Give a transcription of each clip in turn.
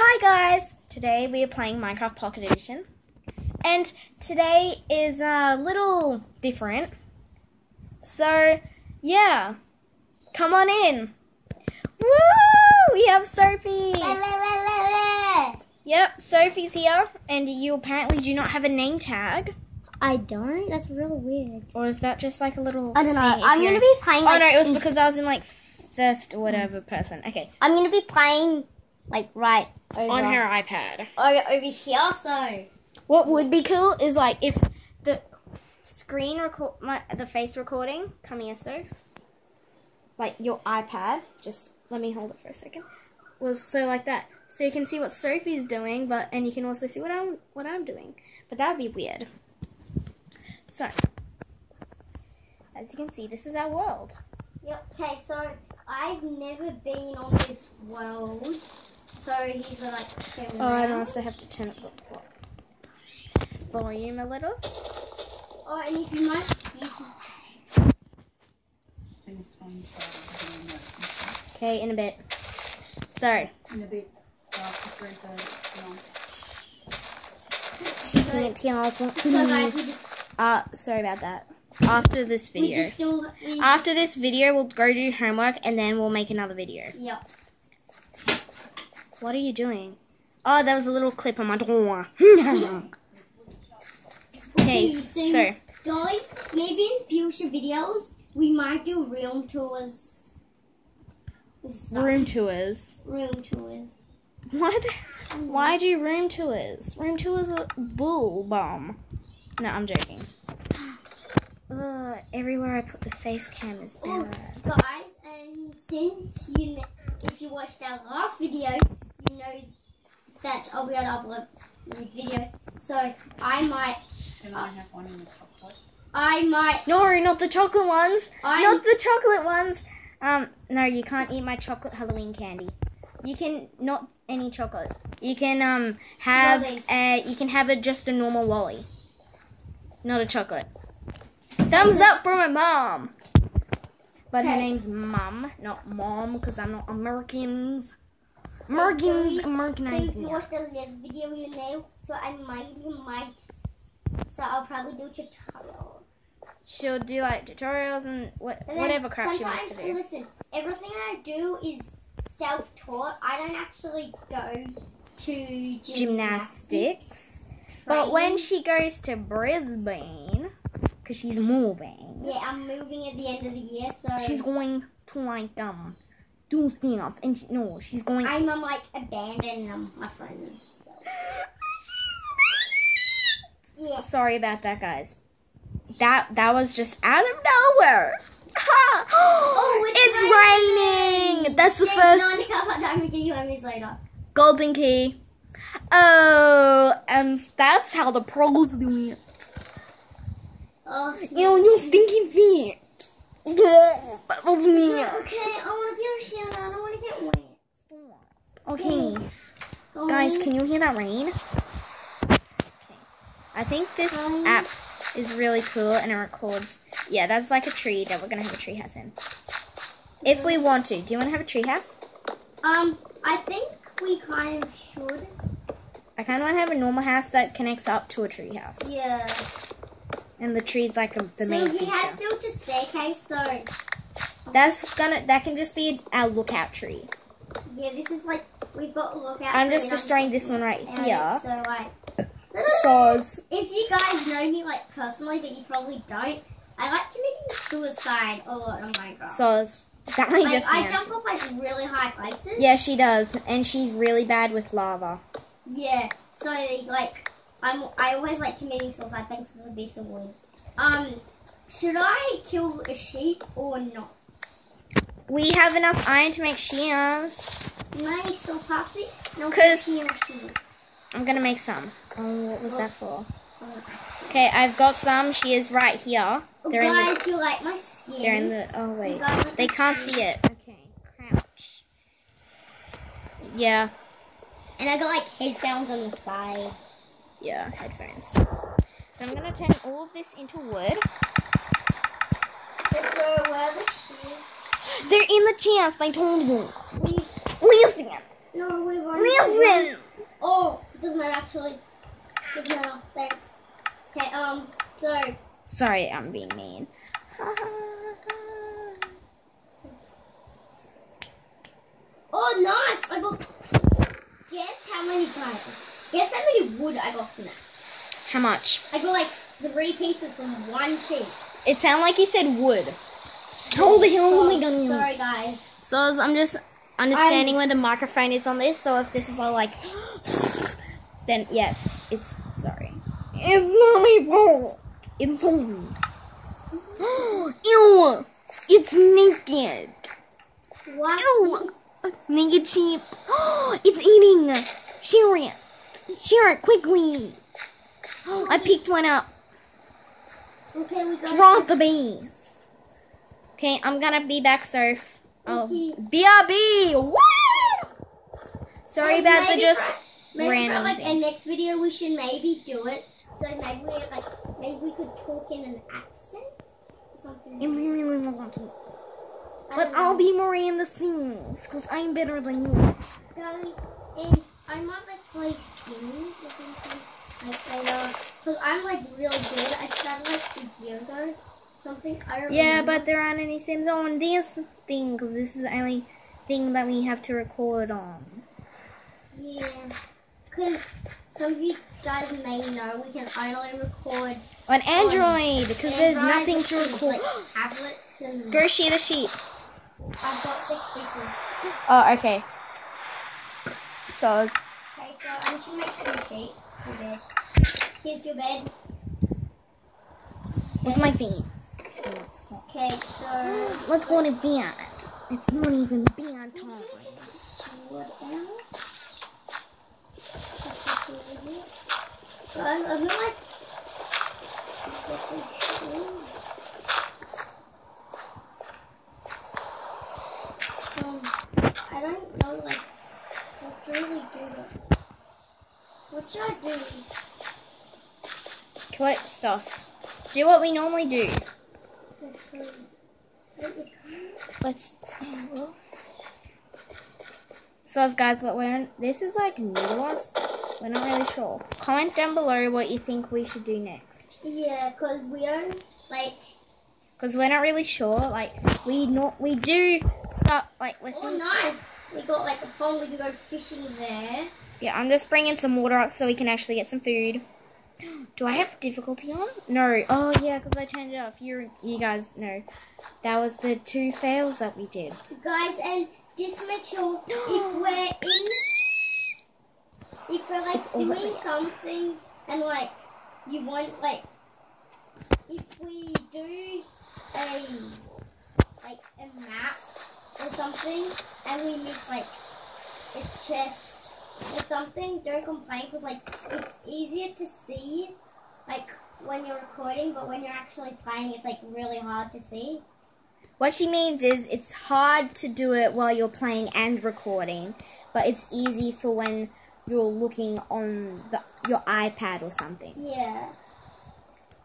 Hi guys! Today we are playing Minecraft Pocket Edition. And today is a little different. So, yeah. Come on in. Woo! We have Sophie. Yep, Sophie's here. And you apparently do not have a name tag. I don't. That's really weird. Or is that just like a little. I don't know. I'm gonna be playing. Oh Like, no, it was because I was in like first or whatever person. Okay. I'm gonna be playing like right over On her iPad. Oh, over, over here. So What would be cool is like if the screen record my the face recording. Come here, Soph. Like your iPad. Just let me hold it for a second. Was so like that, so you can see what Sophie's doing, but and you can also see what I'm what I'm doing. But that would be weird. So, as you can see, this is our world. yep. Okay. So I've never been on this world. So he's gonna like show me Oh, I also have to turn up the volume a little. Oh, and if you might hear some Things Tony started doing that Okay, in a bit. Sorry. in a bit. So after three thirty, So, so guys, we just Uh, sorry about that. After this we video. just still we After this video, we'll go do homework and then we'll make another video. Yep. What are you doing? Oh, that was a little clip on my door. okay, so- so Guys, maybe in future videos we might do room tours. stuff. room tours. room tours. Why? The, why do room tours? Room tours are bull bomb. No, I'm joking. Ugh, everywhere I put the face cam is Oh, guys, and since you, if you watched our last video, know that I'll be able to upload new videos. So I might, Can I have one in the chocolate? I might, No, not the chocolate ones. I Not the chocolate ones. Um, no, you can't eat my chocolate Halloween candy. You can not any chocolate. You can um have Lollies. a you can have a just a normal lolly, not a chocolate. Thumbs up for my mom. But her name's Mum, not Mom, because I'm not Americans. Americans, So Americanized. if you watched the last video, you know. So I might, you might. So I'll probably do tutorial. She'll do like tutorials and what, And whatever crap she wants to do. Listen, everything I do is self-taught. I don't actually go to Gymnastics. But when she goes to Brisbane, because she's moving, yeah, I'm moving at the end of the year, so she's going to like um do stuff, and she, no, she's going. I'm, um, like abandoning um, my friends. So. Yeah. Sorry about that, guys. That that was just out of nowhere. Oh, it's, raining. That's the James, first No, Nick, I'll time to get you homies later. golden key. Oh, and that's how the pros do it. Oh, Ew, you stinky feet. That was me. Okay, I want to be Shanna. I don't want to get wet. Okay. Guys, can you hear that rain? Okay. I think this Um, app is really cool and it records. Yeah, that's like a tree that we're gonna have a tree house in. If we want to. Do you want to have a tree house? Um, I think we kind of should. I kind of want to have a normal house that connects up to a tree house. Yeah. And the tree's like a, the so main he feature. has built a staircase, so That's gonna, that can just be our lookout tree. yeah, this is like we've got a lookout. I'm just destroying this one right here. So like, Saws. if you guys know me like personally, but you probably don't, I like committing suicide a lot oh on Minecraft. Saws. That I like just I jump off like really high places. Yeah, she does. And she's really bad with lava. Yeah. So like, I'm I always like committing suicide thanks to the beast of wood. Um, should I kill a sheep or not? We have enough iron to make shears. Nice, so passy. No, 'Cause- kill a sheep. I'm gonna make some. Oh, what was that for? Oh, Okay, I've got some. She is right here. They're in the. guys, you like my skin? They're in the. Oh wait, guys like they can't skin? see it. Okay, crouch. Yeah, And I got like headphones on the side. Yeah, headphones. So I'm gonna turn all of this into wood. Okay, so where the sheep? They're in the chest. I told you. We Listen. No, we've already. Listen. Oh, it doesn't matter actually. Doesn't matter. Thanks. Okay. Um. So. Sorry, I'm being mean. Oh, nice! I got. Guess how many guys? Guess how many wood I got from that? How much? I got like three pieces from one sheep. It sounded like you said wood. Hold the hell So- am I Sorry, guys. So I'm just understanding where the microphone is on this. So if this is all like, then yes, it's sorry. It's not my fault. It's all. Ew! It's naked. What? Ew! Naked sheep. It's eating. Share it. Share it quickly. I picked one up. Okay, we got. Drop the base. Okay, I'm gonna be back, Surf. Oh, Okay. BRB! Woo! Sorry Hey, about the maybe just for- Maybe random for like thing. next video, we should maybe do it. So maybe we like maybe we could talk in an accent or something. If you really want to. But I'll know. be Miranda Sings, because I'm better than you. guys, and I might like play something like later. Cause I'm like really good. I started like a year ago. Something I don't Yeah, but there aren't any Sims on this thing, because this is the only thing that we have to record on. yeah, cause some of you guys may know we can only record On Android, because there's nothing to record. like tablets and Go shear the sheep. I've got six pieces. Oh, okay. So, Okay, so I'm just gonna make two sheep for beds. Here's your bed. with my feet. Okay, so Let's go to bed. It's not even bed time. sword out. Guys, I feel like um, I don't know, like, what to really do that. What should I do? Collect stuff. Do what we normally do. Let's. So, guys, what we're in, this is like new to us. We're not really sure. Comment down below what you think we should do next, Yeah, because we are, like, because we're not really sure. Like we not we do stuff like with. oh, nice. We got, like, a pond. We can go fishing there. Yeah, I'm just bringing some water up so we can actually get some food. Do I have difficulty on? No. Oh yeah, because I turned it off. You you guys know that was the two fails that we did. Guys, and just make sure if we're in, if we're like doing something and like you want like, if we do a like a map or something and we miss like a chest or something, don't complain because like it's easier to see like when you're recording, but when you're actually playing, it's like really hard to see. What she means is it's hard to do it while you're playing and recording, but it's easy for when you're looking on the, your iPad or something. Yeah.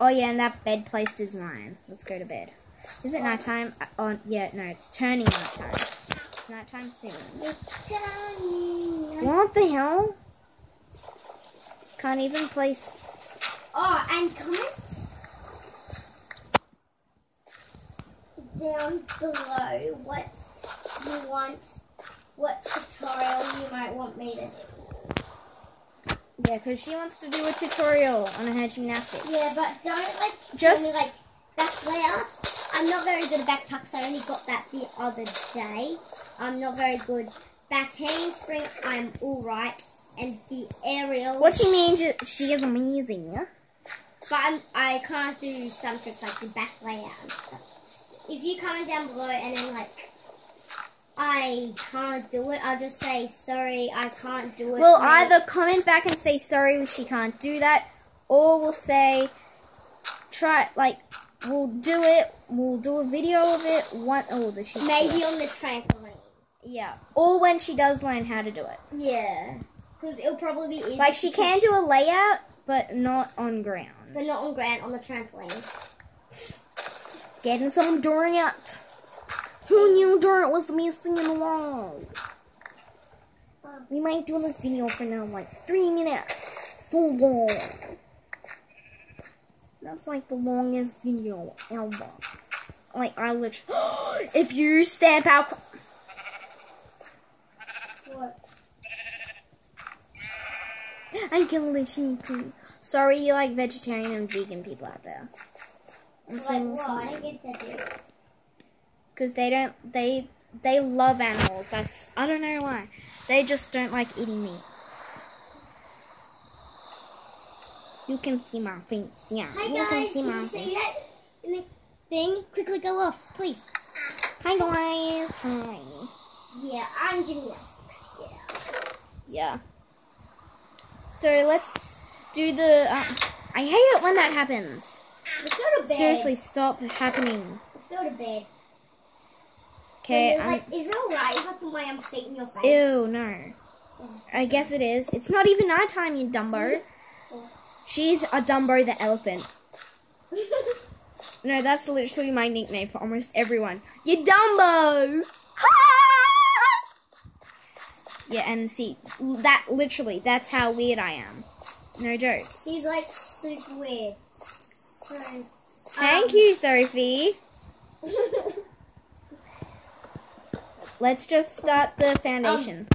Oh yeah, and that bed placed is mine. Let's go to bed. Is it nighttime? Uh, Oh yeah, no, it's turning nighttime. It's nighttime soon. It's tiny. What the hell? Can't even place. Oh, and comment down below what you want, what tutorial you might want me to do. Yeah, because she wants to do a tutorial on her gymnastics. Yeah, but don't like Just- me like back layout. I'm not very good at back tucks. I only got that the other day. I'm not very good. Back handspring, I'm all right. And the aerial, What she means is she is amazing. but I'm, I can't do some tricks like the back layout and stuff. If you comment down below and then like I can't do it, I'll just say sorry, I can't do it. We'll mate." either comment back and say sorry she can't do that, or we'll say try like we'll do it. We'll do a video of it. One oh the sheep. maybe on the trampoline. yeah, or when she does learn how to do it. Yeah, because it'll probably be easy. Like she can do a layout, but not on ground. but not on ground on the trampoline. Getting some dirt. Who knew dirt was the best thing in the world? We might do this video for now like three minutes. So long. That's like the longest video ever. Like I literally. if you stamp out. What? I can listen to. Sorry, you like vegetarian and vegan people out there. Like what? I get that. Because they don't. They they love animals. That's I don't know why. They just don't like eating meat. You can see my face. Yeah, Hi you guys, can see my you see face. that in the thing? Quickly go off, please. Hi guys. Hi. Yeah, I'm gymnastics. Yeah. Yeah. So let's do the. Uh, I hate it when that happens. Let's go to bed. Seriously, stop happening. Let's go to bed. Okay. Is, I'm- like, is it alright if I put my um, in your face? Ew, no. I guess it is. It's not even nighttime, you Dumbo. She's a Dumbo the elephant. No, that's literally my nickname for almost everyone. You Dumbo! yeah, and see, that literally, that's how weird I am. No jokes. He's like super weird. So. Thank um, you, Sophie. Let's just start the foundation.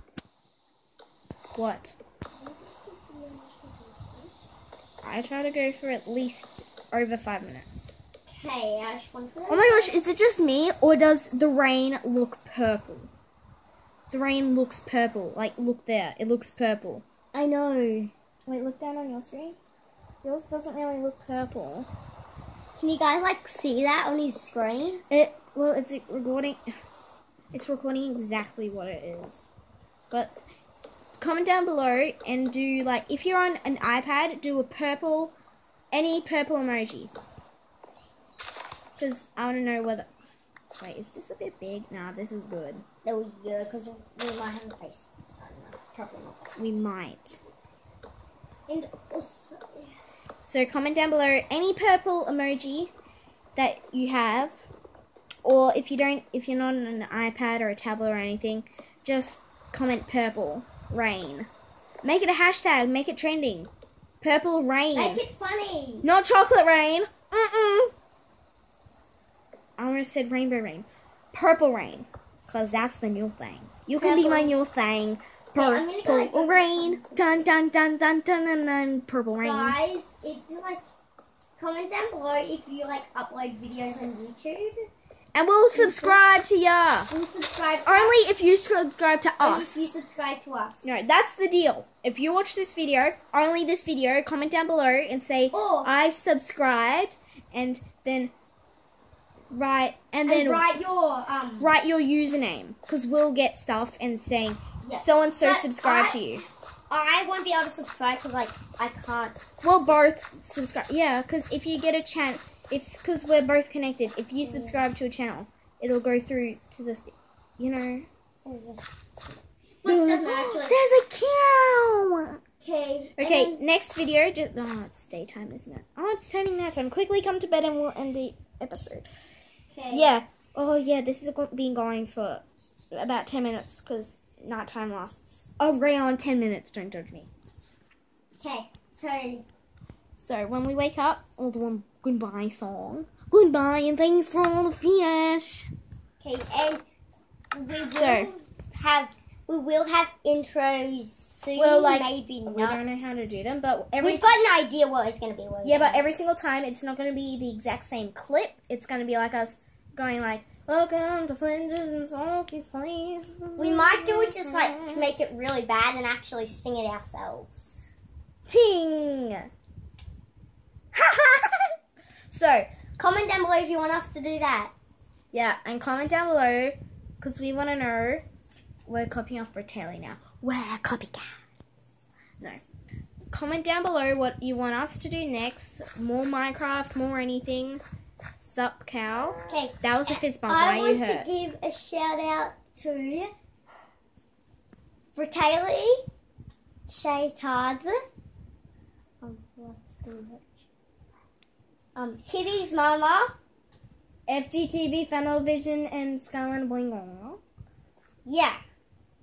what? I try to go for at least over five minutes. Okay, I just want to. Oh my gosh, is it just me or does the rain look purple? The rain looks purple. Like, look there. It looks purple. I know. Wait, look down on your screen. Yours doesn't really look purple. Can you guys like see that on his screen? It well, it's recording. It's recording exactly what it is. But comment down below and do like if you're on an iPad, do a purple, any purple emoji. Because I want to know whether. Wait, is this a bit big? Nah, this is good. We go, because we might have a face. I don't know, Probably not. We might. And also, So comment down below any purple emoji that you have, or if you don't, if you're not on an iPad or a tablet or anything, just comment purple rain. Make it a hashtag. Make it trending. Purple rain, make it funny. not chocolate rain. Mm-mm. I almost said rainbow rain. Purple rain, cause that's the new thing. You can be my new thing. I'm go Purple like rain, dun dun dun dun dun dun dun. Purple rain. Guys, it's like comment down below if you like upload videos on YouTube. And we'll subscribe to ya. And subscribe. To Only us, if you subscribe to and if you us. subscribe to us. No, that's the deal. If you watch this video, only this video, comment down below and say Or I subscribed, and then write and then write your um. write your username because we'll get stuff and saying Yeah. so and so But subscribe I- to you. I won't be able to subscribe because like I can't. We'll both subscribe. Yeah, because if you get a channel, if because we're both connected, if you subscribe to a channel, it'll go through to the, th- you know. It doesn't. There's a cow. Okay. Okay, next video. Just oh, it's daytime, isn't it? Oh, it's turning nighttime. Quickly come to bed and we'll end the episode. okay. Yeah. Oh yeah, this has been going for about ten minutes because nighttime lasts around ten minutes. Don't judge me. Okay. So So when we wake up, all the a goodbye song. Goodbye and thanks for all the fish. okay, and we will So- have we will have intros soon. Well, like, maybe We don't know how to do them, but every We've got an idea what it's gonna be. Yeah, but every single time it's not going to be the exact same clip. It's going to be like us going like, "Welcome to Flinders and Smoky's Place." we might do it just like make it really bad and actually sing it ourselves. ting. So Comment down below if you want us to do that. yeah, and comment down below because we want to know. We're copying off Bratayley now. We're copycat. No. Comment down below what you want us to do next. More Minecraft, more anything. Sup, cow. Okay. That was a fist bump. I Why are you want to give a shout out to Bratayley, Shay Tards, um, what's the next? Um, Kitty's mama, FGTeeV, Vision, and Skyline Blingo. yeah,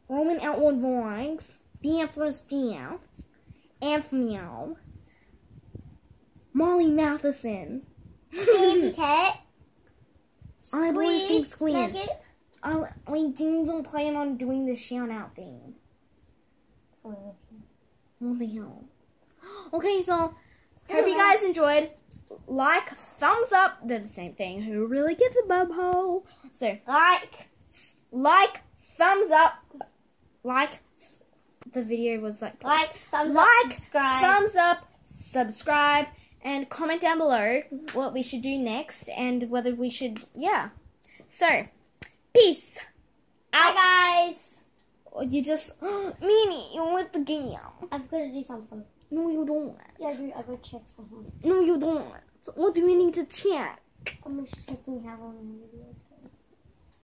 Roman Outlaw Vlogs, BF DM, Anthmeow, Molly Matheson. Sleepy cat. I always think Squeak Squeak. I, we didn't even plan on doing the shout out thing. What the hell? Okay, so hope you guys enjoyed. Like, thumbs up, they're the same thing. Who really gets a bub hole? So, Like. like, thumbs up, like, the video was like, Like. Thumbs Like, up. Subscribe. thumbs up, subscribe, and comment down below what we should do next and whether we should, yeah. So, peace out. Bye guys. Or you just, Meanie, you want the game. I've got to do something. No, you don't. Yeah, I do. I go check something. No, you don't. What do we need to check? I'm just checking how long the video.